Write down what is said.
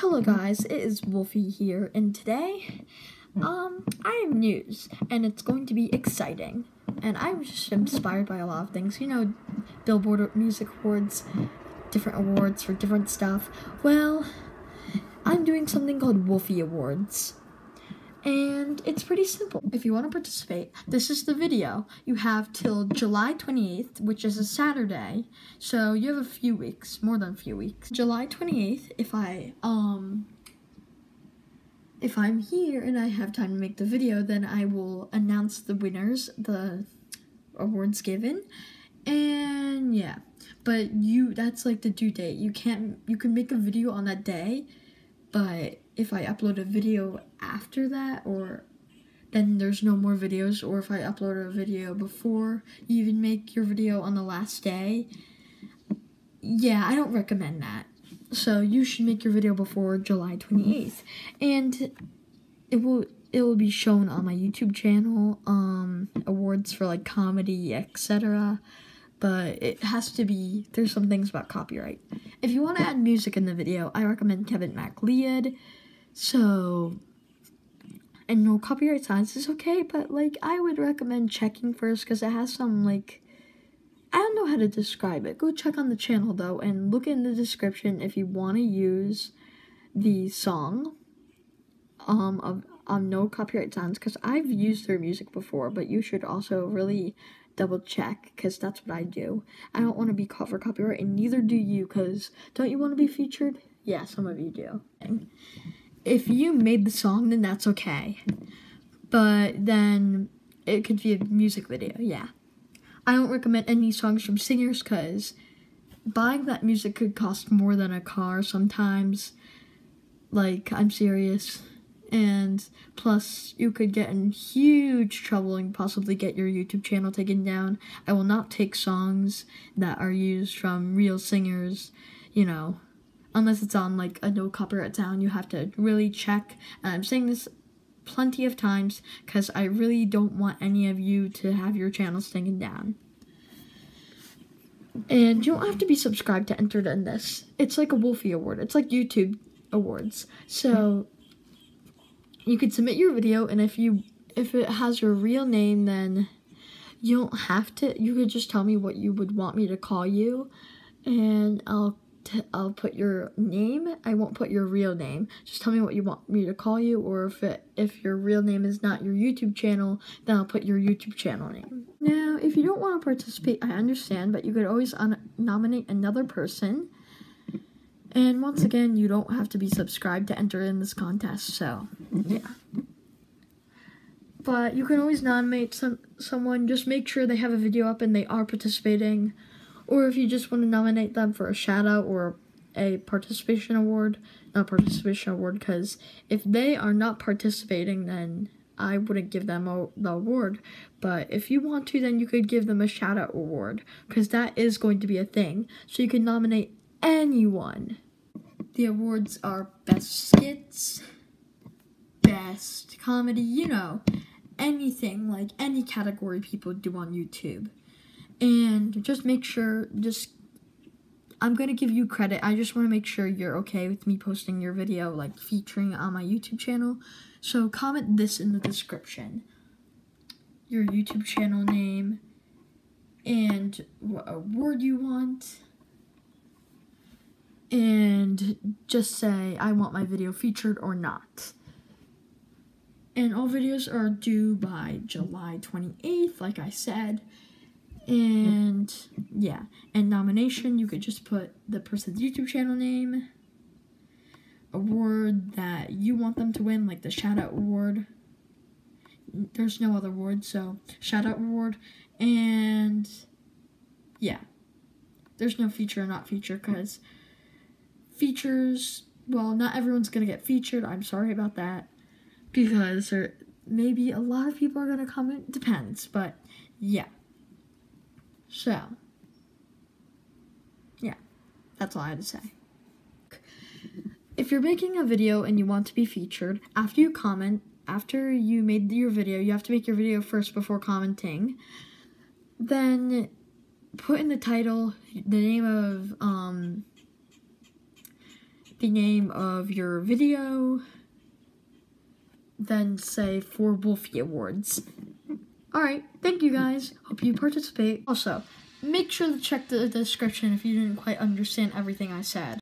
Hello guys, it is Wolfy here, and today, um, I am news, and it's going to be exciting. And I was just inspired by a lot of things, you know, Billboard Music Awards, different awards for different stuff. Well, I'm doing something called Wolfy Awards. And it's pretty simple. If you want to participate, this is the video. You have till July 28th, which is a Saturday. So you have a few weeks, more than a few weeks. July 28th, if I, um, if I'm here and I have time to make the video, then I will announce the winners, the awards given. And yeah, but you, that's like the due date. You can't, you can make a video on that day, but if I upload a video after that or then there's no more videos or if I upload a video before you even make your video on the last day yeah I don't recommend that. So you should make your video before July 28th and it will it will be shown on my YouTube channel um awards for like comedy etc but it has to be there's some things about copyright. If you want to add music in the video I recommend Kevin MacLeod so and NoCopyrightSounds is okay, but like I would recommend checking first because it has some like I don't know how to describe it. Go check on the channel though and look in the description if you want to use the song um of um NoCopyrightSounds because I've used their music before, but you should also really double check because that's what I do. I don't want to be caught for copyright, and neither do you because don't you want to be featured? Yeah, some of you do if you made the song, then that's okay. But then it could be a music video, yeah. I don't recommend any songs from singers because buying that music could cost more than a car sometimes. Like, I'm serious. And plus, you could get in huge trouble and possibly get your YouTube channel taken down. I will not take songs that are used from real singers, you know, unless it's on like a no copyright sound, you have to really check. And I'm saying this plenty of times because I really don't want any of you to have your channels taken down. And you don't have to be subscribed to enter in this. It's like a Wolfy Award. It's like YouTube awards. So you could submit your video, and if you if it has your real name, then you don't have to. You could just tell me what you would want me to call you, and I'll I'll put your name. I won't put your real name. Just tell me what you want me to call you, or if it, if your real name is not your YouTube channel, then I'll put your YouTube channel name. Now, if you don't want to participate, I understand, but you could always nominate another person. And once again, you don't have to be subscribed to enter in this contest. So, yeah. But you can always nominate some someone. Just make sure they have a video up and they are participating or if you just want to nominate them for a shout out or a participation award, not participation award, because if they are not participating, then I wouldn't give them a, the award. But if you want to, then you could give them a shout out award, because that is going to be a thing. So you can nominate anyone. The awards are best skits, best comedy, you know, anything like any category people do on YouTube and just make sure just I'm going to give you credit. I just want to make sure you're okay with me posting your video like featuring on my YouTube channel. So comment this in the description. Your YouTube channel name and what uh, award you want. And just say I want my video featured or not. And all videos are due by July 28th, like I said. And yeah, and nomination, you could just put the person's YouTube channel name, award that you want them to win, like the shout out award. There's no other award, so shout out award. And yeah, there's no feature or not feature because features, well, not everyone's gonna get featured. I'm sorry about that because there maybe a lot of people are gonna comment. Depends, but yeah. So, yeah, that's all I had to say. If you're making a video and you want to be featured, after you comment, after you made your video, you have to make your video first before commenting. Then put in the title the name of um the name of your video, then say for Wolfy Awards. Alright, thank you guys. Hope you participate. Also, make sure to check the description if you didn't quite understand everything I said.